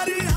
everybody